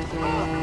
Mm-hmm.